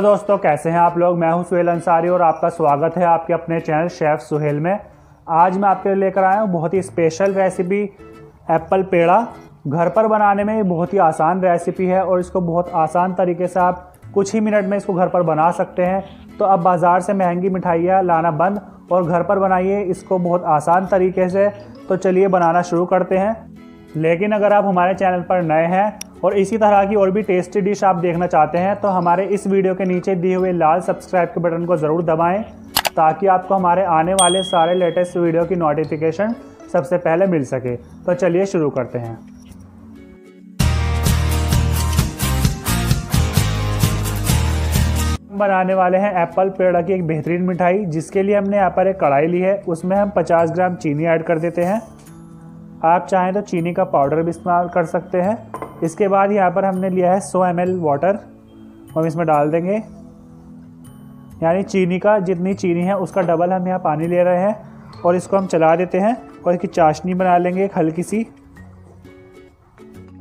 Hello दोस्तों, कैसे हैं आप लोग? मैं हूँ सुहेल अंसारी और आपका स्वागत है आपके अपने चैनल शेफ सुहेल में। आज मैं आपके लिए लेकर आया हूँ बहुत ही स्पेशल रेसिपी एप्पल पेड़ा। घर पर बनाने में बहुत ही आसान रेसिपी है और इसको बहुत आसान तरीके से आप कुछ ही मिनट में इसको घर पर बना सकते हैं। तो अब बाज़ार से महँगी मिठाइयाँ लाना बंद और घर पर बनाइए इसको बहुत आसान तरीके से। तो चलिए बनाना शुरू करते हैं। लेकिन अगर आप हमारे चैनल पर नए हैं और इसी तरह की और भी टेस्टी डिश आप देखना चाहते हैं तो हमारे इस वीडियो के नीचे दिए हुए लाल सब्सक्राइब के बटन को ज़रूर दबाएँ, ताकि आपको हमारे आने वाले सारे लेटेस्ट वीडियो की नोटिफिकेशन सबसे पहले मिल सके। तो चलिए शुरू करते हैं। बनाने वाले हैं एप्पल पेड़ा की एक बेहतरीन मिठाई, जिसके लिए हमने यहाँ पर एक कढ़ाई ली है। उसमें हम 50 ग्राम चीनी ऐड कर देते हैं। आप चाहें तो चीनी का पाउडर भी इस्तेमाल कर सकते हैं। इसके बाद यहाँ पर हमने लिया है 100 एम वाटर हम इसमें डाल देंगे। यानी चीनी का जितनी चीनी है, उसका डबल हम यहाँ पानी ले रहे हैं और इसको हम चला देते हैं और इसकी चाशनी बना लेंगे एक हल्की सी।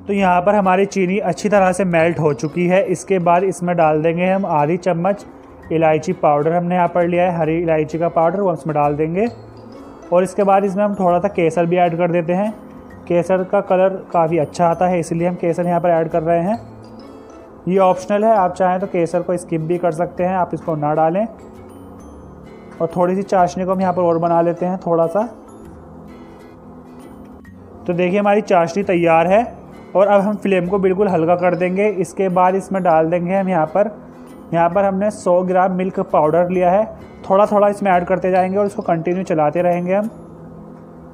तो यहाँ पर हमारी चीनी अच्छी तरह से मेल्ट हो चुकी है। इसके बाद इसमें डाल देंगे हम आधी चम्मच इलायची पाउडर हमने यहाँ पर लिया है। हरी इलायची का पाउडर वो इसमें डाल देंगे। और इसके बाद इसमें हम थोड़ा सा केसर भी ऐड कर देते हैं। केसर का कलर काफ़ी अच्छा आता है, इसलिए हम केसर यहाँ पर ऐड कर रहे हैं। ये ऑप्शनल है, आप चाहें तो केसर को स्किप भी कर सकते हैं, आप इसको ना डालें। और थोड़ी सी चाशनी को हम यहाँ पर और बना लेते हैं थोड़ा सा तो देखिए, हमारी चाशनी तैयार है, और अब हम फ्लेम को बिल्कुल हल्का कर देंगे। इसके बाद इसमें डाल देंगे हम यहाँ पर। यहाँ पर हमने 100 ग्राम मिल्क पाउडर लिया है। थोड़ा थोड़ा इसमें ऐड करते जाएँगे और इसको कंटिन्यू चलाते रहेंगे हम।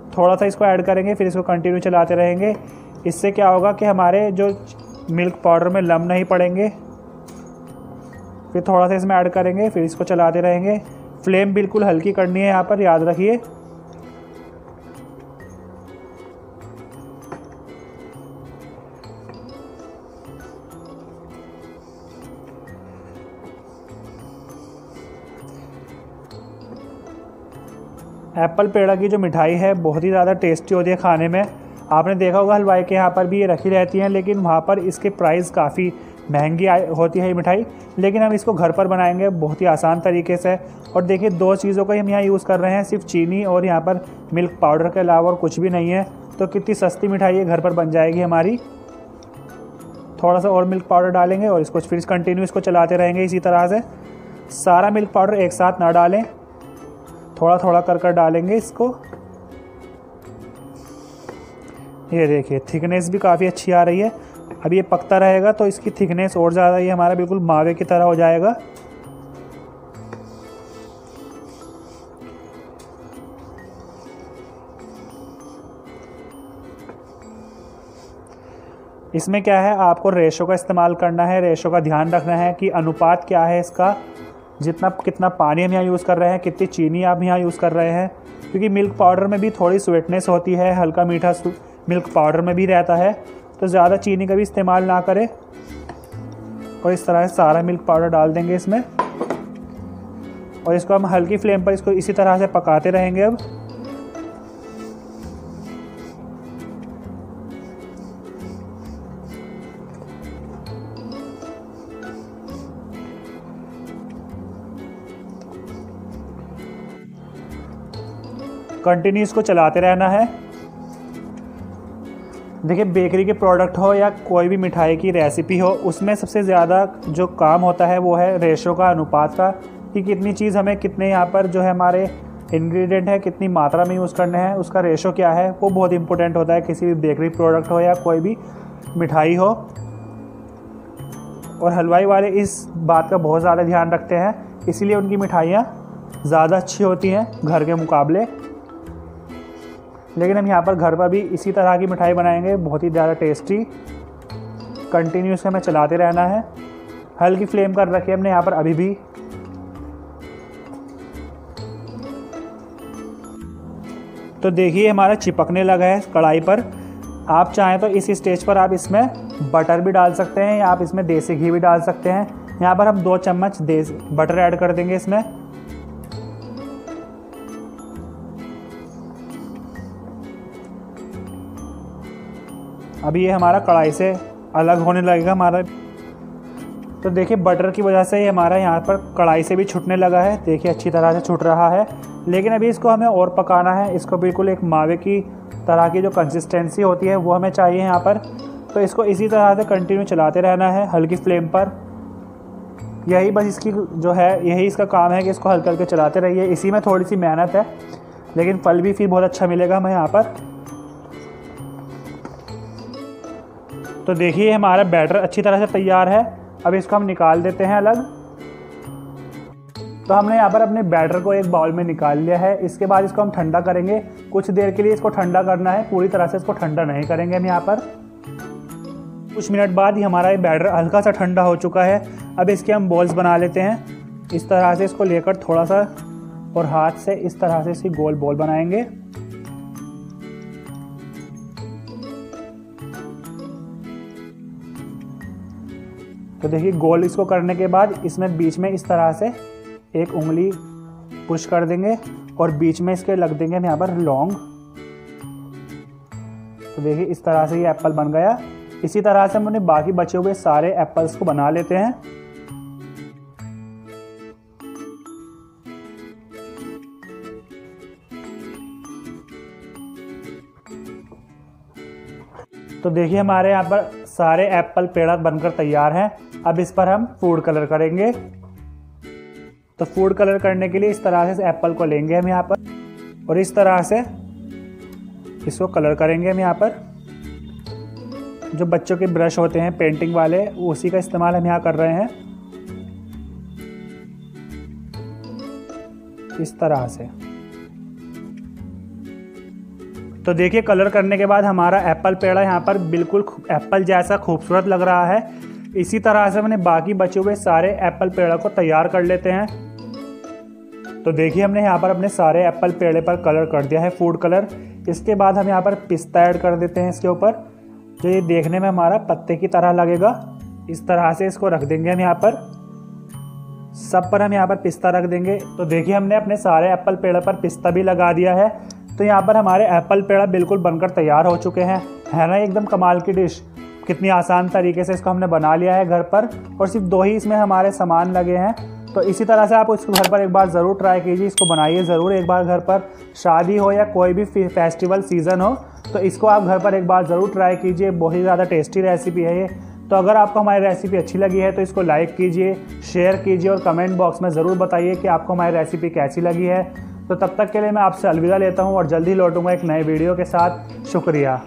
थोड़ा सा इसको ऐड करेंगे, फिर इसको कंटिन्यू चलाते रहेंगे। इससे क्या होगा कि हमारे जो मिल्क पाउडर में लम नहीं पड़ेंगे, फिर थोड़ा सा इसमें ऐड करेंगे, फिर इसको चलाते रहेंगे। फ्लेम बिल्कुल हल्की करनी है यहाँ पर, याद रखिए। एप्पल पेड़ा की जो मिठाई है, बहुत ही ज़्यादा टेस्टी होती है खाने में। आपने देखा होगा हलवाई के यहाँ पर भी ये रखी रहती हैं, लेकिन वहाँ पर इसके प्राइस काफ़ी महँगी होती है ये मिठाई। लेकिन हम इसको घर पर बनाएँगे, बहुत ही आसान तरीके से। और देखिए, दो चीज़ों का हम यहाँ यूज़ कर रहे हैं, सिर्फ़ चीनी और यहाँ पर मिल्क पाउडर के अलावा और कुछ भी नहीं है। तो कितनी सस्ती मिठाई है घर पर बन जाएगी हमारी। थोड़ा सा और मिल्क पाउडर डालेंगे और इसको फिर कंटिन्यू इसको चलाते रहेंगे इसी तरह से। सारा मिल्क पाउडर एक साथ ना डालें। थोड़ा थोड़ा कर कर डालेंगे इसको। ये देखिए थिकनेस भी काफ़ी अच्छी आ रही है। अब ये पकता रहेगा तो इसकी थिकनेस और ज़्यादा, ये हमारा बिल्कुल मावे की तरह हो जाएगा। इसमें क्या है, आपको रेशो का इस्तेमाल करना है, रेशो का ध्यान रखना है कि अनुपात क्या है इसका। जितना कितना पानी हम यहाँ यूज़ कर रहे हैं, कितनी चीनी आप यहाँ यूज़ कर रहे हैं। क्योंकि मिल्क पाउडर में भी थोड़ी स्वीटनेस होती है, हल्का मीठा मिल्क पाउडर में भी रहता है। तो ज़्यादा चीनी का भी इस्तेमाल ना करें। और इस तरह से सारा मिल्क पाउडर डाल देंगे इसमें। और इसको हम हल्की फ्लेम पर इसको इसी तरह से पकाते रहेंगे अब। कंटिन्यू इसको चलाते रहना है। देखिए बेकरी के प्रोडक्ट हो या कोई भी मिठाई की रेसिपी हो, उसमें सबसे ज़्यादा जो काम होता है वो है रेशो का अनुपात का, कि कितनी चीज़ हमें, कितने यहाँ पर जो है हमारे इंग्रेडिएंट है, कितनी मात्रा में यूज़ करने हैं, उसका रेशो क्या है, वो बहुत इंपॉर्टेंट होता है, किसी भी बेकरी प्रोडक्ट हो या कोई भी मिठाई हो। और हलवाई वाले इस बात का बहुत ज़्यादा ध्यान रखते हैं, इसीलिए उनकी मिठाइयाँ ज़्यादा अच्छी होती हैं घर के मुकाबले। लेकिन हम यहाँ पर घर पर भी इसी तरह की मिठाई बनाएँगे। बहुत ही ज़्यादा टेस्टी कंटिन्यूस हमें चलाते रहना है। हल्की फ्लेम कर रखी है हमने यहाँ पर अभी भी। तो देखिए, हमारा चिपकने लगा है कढ़ाई पर। आप चाहें तो इस स्टेज पर आप इसमें बटर भी डाल सकते हैं या आप इसमें देसी घी भी डाल सकते हैं। यहाँ पर हम दो चम्मच देसी बटर ऐड कर देंगे इसमें। अभी ये हमारा कढ़ाई से अलग होने लगेगा हमारा। तो देखिए बटर की वजह से ये हमारा यहाँ पर कढ़ाई से भी छुटने लगा है। देखिए, अच्छी तरह से छुट रहा है। लेकिन अभी इसको हमें और पकाना है। इसको बिल्कुल एक मावे की तरह की जो कंसिस्टेंसी होती है, वो हमें चाहिए यहाँ पर। तो इसको इसी तरह से कंटिन्यू चलाते रहना है हल्की फ्लेम पर। यही बस इसकी जो है, यही इसका काम है कि इसको हल्के हल्के चलाते रहिए। इसी में थोड़ी सी मेहनत है, लेकिन फल भी फिर बहुत अच्छा मिलेगा हमें यहाँ पर। तो देखिए, हमारा बैटर अच्छी तरह से तैयार है। अब इसको हम निकाल देते हैं अलग। तो हमने यहाँ पर अपने बैटर को एक बाउल में निकाल लिया है। इसके बाद इसको हम ठंडा करेंगे। कुछ देर के लिए इसको ठंडा करना है। पूरी तरह से इसको ठंडा नहीं करेंगे हम यहाँ पर। कुछ मिनट बाद ही हमारा ये बैटर हल्का सा ठंडा हो चुका है। अब इसके हम बॉल्स बना लेते हैं। इस तरह से इसको लेकर थोड़ा सा और हाथ से इस तरह से इसकी गोल बॉल बनाएँगे। तो देखिए, गोल इसको करने के बाद इसमें बीच में इस तरह से एक उंगली पुश कर देंगे और बीच में इसके लग देंगे हम यहाँ पर लौंग तो देखिए, इस तरह से ये एप्पल बन गया। इसी तरह से हमने बाकी बचे हुए सारे एप्पल्स को बना लेते हैं। तो देखिए, हमारे यहाँ पर सारे एप्पल पेड़ा बनकर तैयार हैं। अब इस पर हम फ़ूड कलर करेंगे। तो फ़ूड कलर करने के लिए इस तरह से एप्पल को लेंगे हम यहाँ पर। और इस तरह से इसको कलर करेंगे हम यहाँ पर। जो बच्चों के ब्रश होते हैं, पेंटिंग वाले, उसी का इस्तेमाल हम यहाँ कर रहे हैं। इस तरह से। तो देखिए कलर करने के बाद हमारा एप्पल पेड़ा यहाँ पर बिल्कुल एप्पल जैसा खूबसूरत लग रहा है। इसी तरह से मैंने बाकी बचे हुए सारे एप्पल पेड़ा को तैयार कर लेते हैं। तो देखिए, हमने यहाँ पर अपने सारे एप्पल पेड़े पर कलर कर दिया है फ़ूड कलर इसके बाद हम यहाँ पर पिस्ता ऐड कर देते हैं इसके ऊपर, जो ये देखने में हमारा पत्ते की तरह लगेगा। इस तरह से इसको रख देंगे हम यहाँ पर। सब पर हम यहाँ पर पिस्ता रख देंगे। तो देखिए, हमने अपने सारे एप्पल पेड़ पर पिस्ता भी लगा दिया है। तो यहाँ पर हमारे एप्पल पेड़ा बिल्कुल बनकर तैयार हो चुके हैं। है ना एकदम कमाल की डिश। कितनी आसान तरीके से इसको हमने बना लिया है घर पर और सिर्फ़ दो ही इसमें हमारे सामान लगे हैं। तो इसी तरह से आप इसको घर पर एक बार ज़रूर ट्राई कीजिए। इसको बनाइए ज़रूर एक बार घर पर। शादी हो या कोई भी फेस्टिवल सीज़न हो तो इसको आप घर पर एक बार ज़रूर ट्राई कीजिए। बहुत ही ज़्यादा टेस्टी रेसिपी है ये। तो अगर आपको हमारी रेसिपी अच्छी लगी है तो इसको लाइक कीजिए, शेयर कीजिए और कमेंट बॉक्स में ज़रूर बताइए कि आपको हमारी रेसिपी कैसी लगी है। तो तब तक के लिए मैं आपसे अलविदा लेता हूँ और जल्दी लौटूँगा एक नए वीडियो के साथ। शुक्रिया।